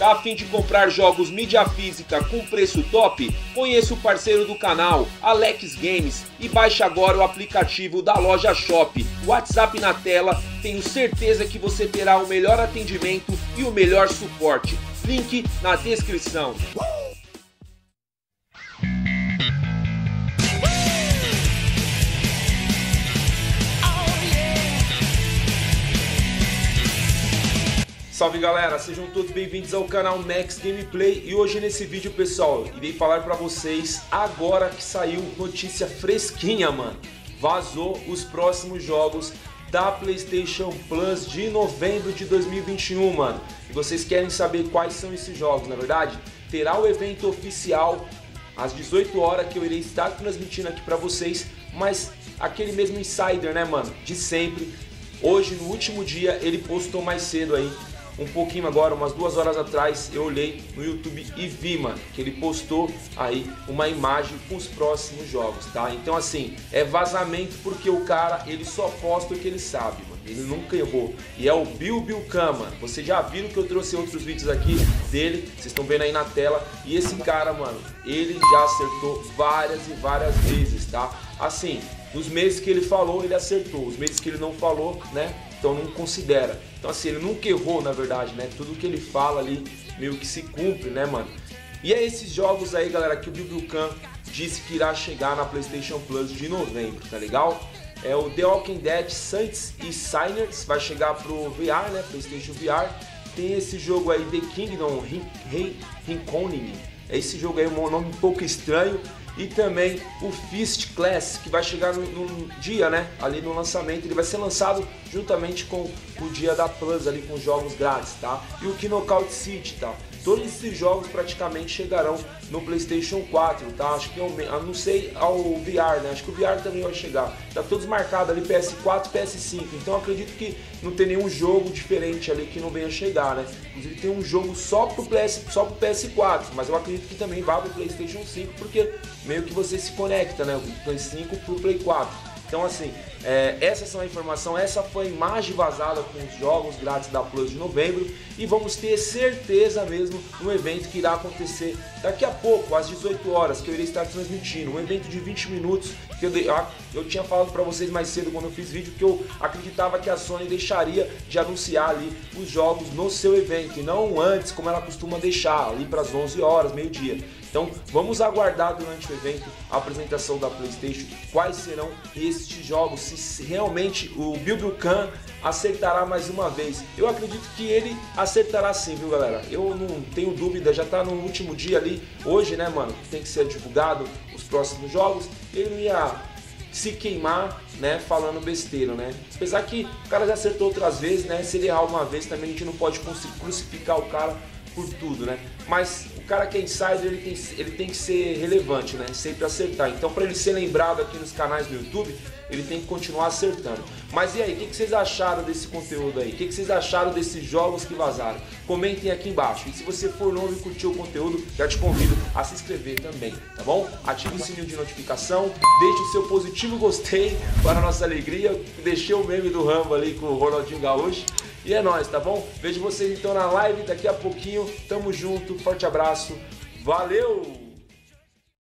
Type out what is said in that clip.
Tá a fim de comprar jogos mídia física com preço top? Conheça o parceiro do canal, Alex Games, e baixe agora o aplicativo da loja Shop. WhatsApp na tela, tenho certeza que você terá o melhor atendimento e o melhor suporte. Link na descrição. Salve galera, sejam todos bem-vindos ao canal Max Gameplay. E hoje nesse vídeo pessoal irei falar para vocês agora que saiu notícia fresquinha mano. Vazou os próximos jogos da PlayStation Plus de novembro de 2021 mano. E vocês querem saber quais são esses jogos na verdade? Terá o evento oficial às 18 horas que eu irei estar transmitindo aqui para vocês. Mas aquele mesmo insider né mano de sempre. Hoje, no último dia, ele postou mais cedo aí um pouquinho agora, umas duas horas atrás, eu olhei no YouTube e vi, mano, que ele postou aí uma imagem com os próximos jogos, tá? Então, assim, é vazamento porque o cara, ele só posta o que ele sabe. Ele nunca errou. E é o Bill Bill Kama. Vocês já viram que eu trouxe outros vídeos aqui dele, vocês estão vendo aí na tela. E esse cara, mano, ele já acertou várias e várias vezes, tá? Assim, nos meses que ele falou, ele acertou. Os meses que ele não falou, né? Então não considera. Então assim, ele nunca errou, na verdade, né? Tudo que ele fala ali meio que se cumpre, né, mano? E é esses jogos aí, galera, que o Biblican disse que irá chegar na PlayStation Plus de novembro, tá legal? É o The Walking Dead Saints e Signers, vai chegar pro VR, né, PlayStation VR. Tem esse jogo aí, The Kingdom Rinconing. É esse jogo aí, um nome um pouco estranho, e também o Fist Class, que vai chegar no, no, dia, né? Ali no lançamento, ele vai ser lançado juntamente com o dia da Plus, ali com jogos grátis, tá? E o Knockout City, tá? Todos esses jogos praticamente chegarão no PlayStation 4, tá? Acho que eu, eu não sei ao VR, né? Acho que o VR também vai chegar. Tá todos marcados ali PS4 e PS5. Então acredito que não tem nenhum jogo diferente ali que não venha chegar, né? Inclusive tem um jogo só pro, PS, só pro PS4, mas eu acredito que também vá pro PlayStation 5 porque meio que você se conecta, né? O Play 5 pro Play 4. Então, assim, é, essas são a informação, essa foi a imagem vazada com os jogos grátis da Plus de novembro e vamos ter certeza mesmo no evento que irá acontecer daqui a pouco, às 18 horas, que eu irei estar transmitindo. Um evento de 20 minutos que eu, eu tinha falado para vocês mais cedo quando eu fiz vídeo que eu acreditava que a Sony deixaria de anunciar ali os jogos no seu evento e não antes, como ela costuma deixar, ali para as 11 horas, meio-dia. Então vamos aguardar durante o evento a apresentação da PlayStation quais serão estes jogos, se realmente o Bill Khan acertará mais uma vez. Eu acredito que ele acertará sim, viu galera? Eu não tenho dúvida, já tá no último dia ali, hoje né mano, tem que ser divulgado os próximos jogos, ele ia se queimar, né, falando besteira, né? Apesar que o cara já acertou outras vezes, né? Se ele errar uma vez também a gente não pode crucificar o cara por tudo, né? Mas o cara que é insider, ele tem, ele tem que ser relevante, né? Sempre acertar. Então, para ele ser lembrado aqui nos canais do YouTube, ele tem que continuar acertando. Mas e aí, o que, que, vocês acharam desse conteúdo aí? O que, que, vocês acharam desses jogos que vazaram? Comentem aqui embaixo. E se você for novo e curtiu o conteúdo, já te convido a se inscrever também, tá bom? Ative o sininho de notificação, deixe o seu positivo gostei para nossa alegria. Deixei o meme do Rambo ali com o Ronaldinho Gaúcho. E é nóis, tá bom? Vejo vocês então na live daqui a pouquinho. Tamo junto, forte abraço, valeu!